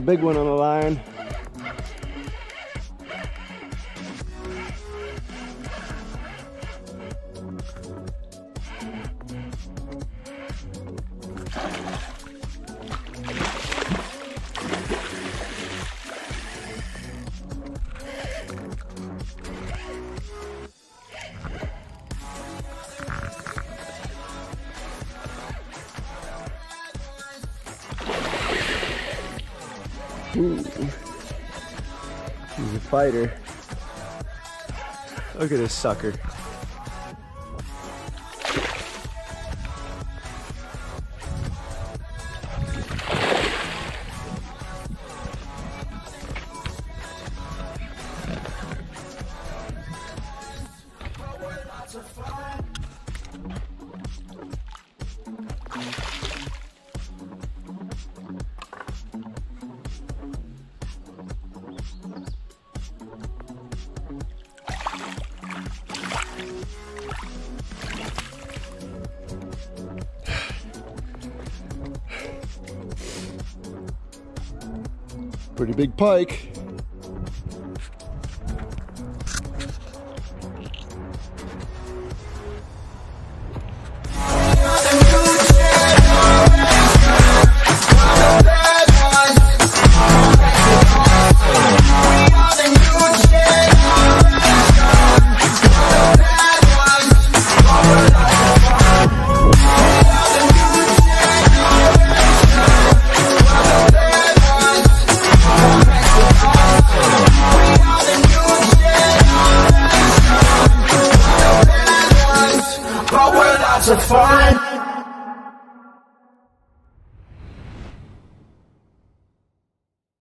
big one on the line. He's a fighter. Look at this sucker. Pretty big pike. Not so fine.